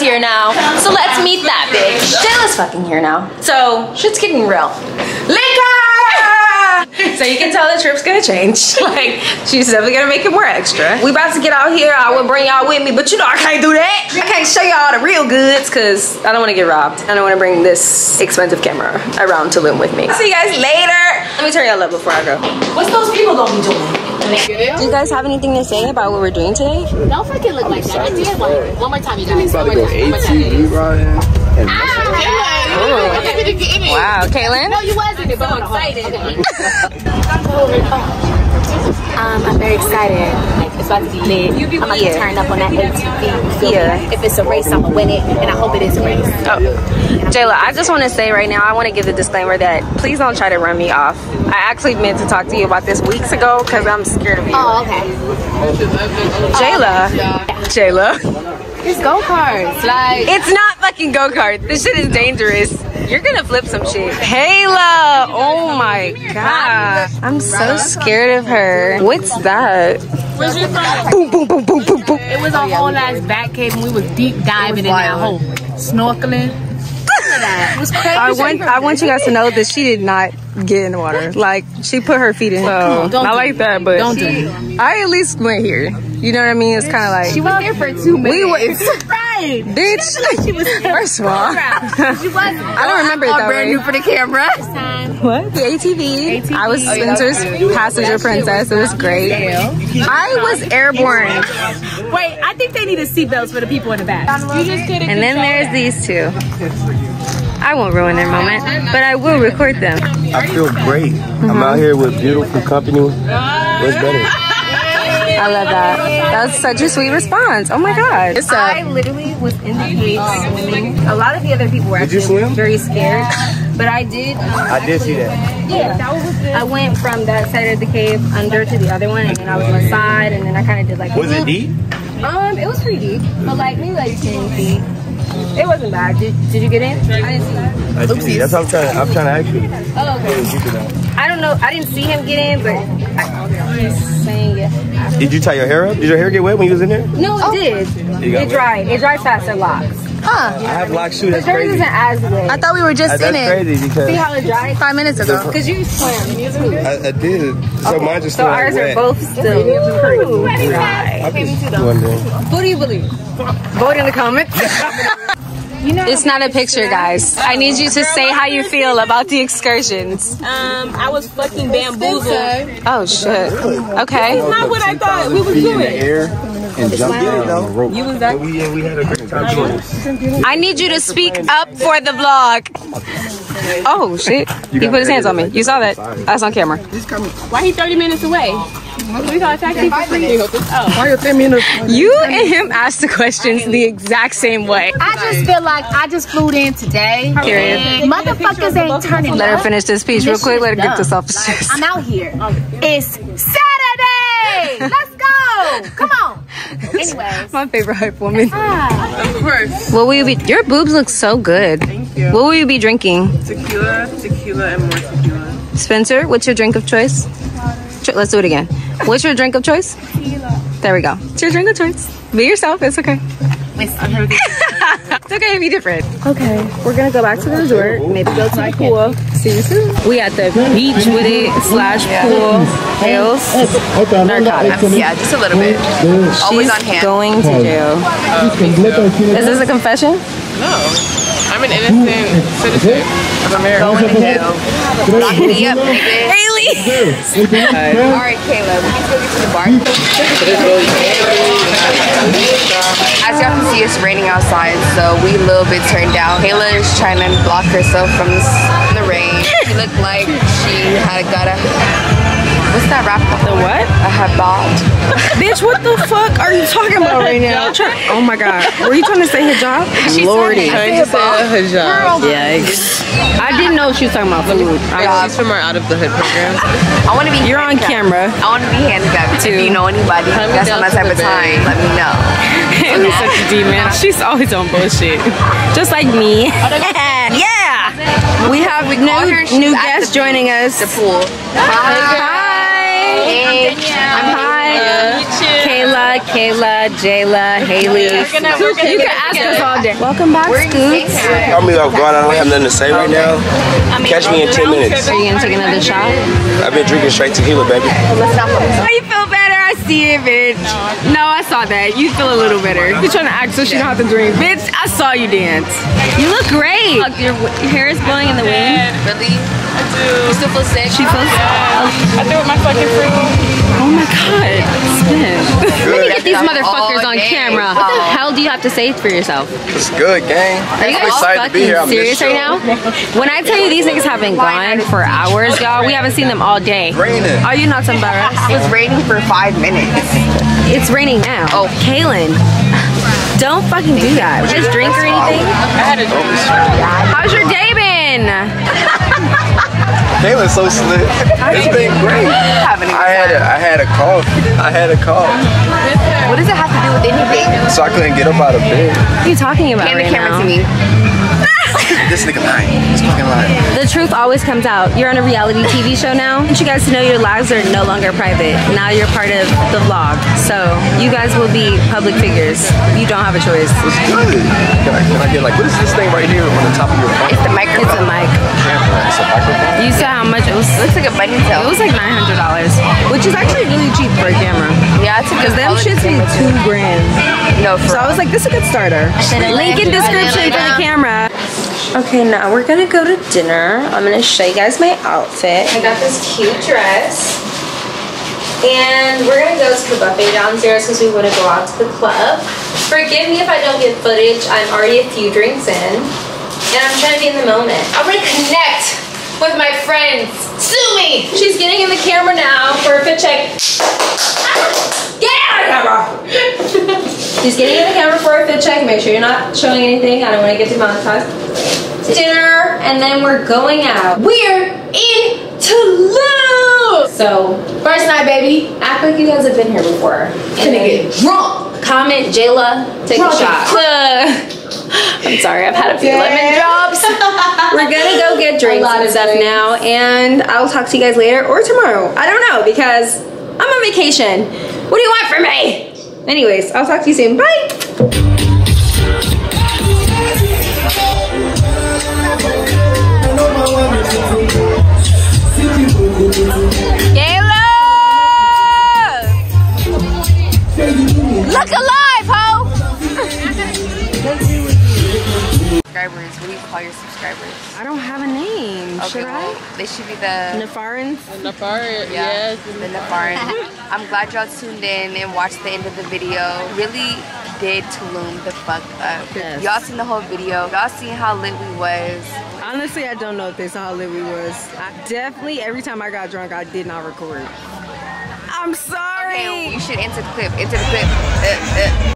Here now. So let's meet that bitch. Jayla's fucking here now. So shit's getting real. Liquor! so you can tell the trip's gonna change. like she's definitely gonna make it more extra. We about to get out here. I would bring y'all with me, but you know I can't do that. I can't show y'all the real goods because I don't want to get robbed. I don't want to bring this expensive camera around to live with me. See you guys later. Let me turn y'all up before I go. What's those people gonna be doing? Do you guys have anything to say about what we're doing today? Don't fucking look like that. I did one. One more time, you guys. One more go time. One more time. Ah, Wow, Kaylin. No, you wasn't. But I'm excited. Um, I'm very excited. Like, it's about to be lit. I'm about to turn up on that ATV. Yeah. If it's a race, I'm gonna win it, and I hope it is a race. Oh. Jayla, I just want to say right now, I want to give the disclaimer that please don't try to run me off. I actually meant to talk to you about this weeks ago because I'm scared of you. Oh, okay. Jayla. Jayla. It's go karts. Like, It's not fucking go-kart. This shit is dangerous. You're gonna flip some shit. Kayla! Oh my god. I'm so scared of her. What's that? Boom, boom, boom, boom, boom, boom. It was a whole ass back cave and we was deep diving in that hole. Snorkeling. It. I want I want you guys to know that she did not get in the water. Like she put her feet in. So don't do like that, but Don't do it. I at least went here. You know what I mean? It's kind of like She was there for two minutes. we were, right. bitch. She was First of all, She was. I don't remember it that brand way. new for the camera. What? The ATV. I was Spencer's passenger princess. It was great. I was airborne. Wait, I think they need a seatbelts for the people in the back. You just did it. And then there's these two. I won't ruin their moment, but I will record them. I feel great. I'm out here with beautiful company. What's better? I love that. That's such a sweet response. Oh my god. It's I literally was in the cave swimming. A lot of the other people were Did you actually swim? very scared, but I did. Um, I did see that. yeah, That was good. I went from that side of the cave under to the other one, and then I was on the side, and then I kind of did like. a Was it deep? Um, it was pretty deep, but like maybe like ten feet. It wasn't bad. Did, did you get in? I didn't see. You. I did. That's what I'm trying. I'm trying to ask you. Oh, okay. I don't know. I didn't see him get in, but I, I'm just saying yeah. Did you tie your hair up? Did your hair get wet when you was in there? No, it oh. did. You got It dried. It dried faster locks. Huh. I have black shoes. That's But crazy. isn't as wet. I thought we were just That's in it crazy because See how it dried? five minutes ago. Because you swam. I, I did. So mine just So ours wet. are both still pretty dry. I'm just wondering. Who do you believe? Vote in the comments. it's not a picture, guys. I need you to say how you feel about the excursions. Um, I was fucking bamboozled. Oh shit. Okay. Not what I thought we was Feet in the doing. air and jump down on the rope. You was that? We, we had a great time. I need you to speak up for the vlog. Oh shit. He put his hands on me. You saw that? That's on camera. Why he 30 minutes away? We got a taxi for free. Oh. You and him asked the questions the exact same way. I just feel like I just flew in today. Period. Motherfuckers ain't turning Let her finish this speech real quick. Let her get this off his chest. I'm out here. It's Saturday. Let's go. Come on. Anyways. My favorite hype woman. ah, What will you be? Your boobs look so good. Thank you. What will you be drinking? Tequila, tequila, and more tequila. Spencer, what's your drink of choice? Ch- Let's do it again. What's your drink of choice? There we go. It's your drink of choice. Be yourself. It's okay. it's okay to be different. Okay, we're gonna go back to the resort. Maybe go to the pool. See you soon. We at the beach with it slash pool. Hills. Narcotics. Yeah, just a little bit. Always She's on hand. going to jail. Is this a confession? No. I'm an innocent citizen of America. Going to jail. Lock me up, nigga. Haley. All right, Kayla, we can go get to the bar. As y'all can see, it's raining outside, so we a little bit turned down. Kayla is trying to block herself from the, the rain. She looked like she had got a. What's that rap? The what? A habab. Bitch, what the fuck are you talking about right now? Oh my god. Were you trying to say hijab? Lordy. I just said a hijab. Yikes. I didn't know she was talking about food. She's from our Out of the Hood program. I want to be. You're on camera. I want to be handicapped. If you know anybody that's down on that to type the of time, let me know. Amy's such a demon. She's always on bullshit. Just like me. yeah. We have new, new guests joining us. The pool. Hi. Hey, Kayla. Jayla, Kayla, Jayla, Haley. You can ask us all day. Welcome back, Scoots. Call me off guard. I don't have nothing to say right now. Catch me in 10 minutes. Are you gonna take another shot? I've been drinking straight tequila, baby. Oh, you feel better? I see it, bitch. No, I saw that. You feel a little better. Oh You're trying to act so she don't have to drink. Bitch, I saw you dance. You look great. Look, your, your hair is blowing in the wind. Really? I do. You still feel sick? She feels. I threw it with my fucking fruit. Oh my god. Spin. Let me get these motherfuckers on camera. What the hell do you have to say for yourself? It's good, gang. Are you I'm guys excited to be here. I fucking missed serious right now? When I tell you these niggas have been gone for hours, y'all, we haven't seen them all day. Raining. Are you not embarrassed? It was raining for five minutes. It's raining now. Oh. Kaylin. Don't fucking do that. Just drink or anything. I had a drink. How's your day been? Kayla's so slick. It's been great. I had a, I had a cough. I had a cough. What does it have to do with anything? So I couldn't get up out of bed. What are you talking about Hand the camera now? to me. This nigga lying. He's fucking lying. The truth always comes out. You're on a reality TV show now. I want you guys to know your lives are no longer private. Now you're part of the vlog. So you guys will be public figures. You don't have a choice. It's good. Can I, can I get like, what is this thing right here on the top of your phone? It's the It's a microphone. mic. It's a microphone. You saw how much it was? Looks like a bunny tail. It was like nine hundred dollars, which is actually really cheap for a camera. Yeah, it's a Cause them quality shits be two grand. No, for So I was like, this is a good starter. Link in description for the camera. Okay, now we're gonna go to dinner. I'm gonna show you guys my outfit. I got this cute dress. And we're gonna go to the buffet downstairs because we wanna go out to the club. Forgive me if I don't get footage. I'm already a few drinks in. And I'm trying to be in the moment. I'm gonna connect with my friends. Sue me! She's getting in the camera now for a fit check. Ah! Get out of the camera! She's getting in the camera for a fit check. Make sure you're not showing anything. I don't want to get demonetized. Dinner, and then we're going out. We're in Tulum! So, first night, baby. Act like you guys have been here before. And get drunk. Comment, Jayla, take a shot. I'm sorry, I've had a few lemon drops. We're gonna go get drinks and stuff now, and I'll talk to you guys later or tomorrow. I don't know because I'm on vacation. What do you want from me? Anyways, I'll talk to you soon. Bye. Look alive, ho! subscribers. What do you call your subscribers? I don't have a name. Okay, Should well, I? they should be the Nafarans? Nafar, yeah, yes. the Nafaran. I'm glad y'all tuned in and watched the end of the video. Really did Tulum the fuck up. Yes. Y'all seen the whole video. Y'all seen how lit we was. Honestly, I don't know if they saw how lit we was. I definitely, every time I got drunk, I did not record. I'm sorry. Okay, you should enter the clip. Enter the clip. Uh, uh.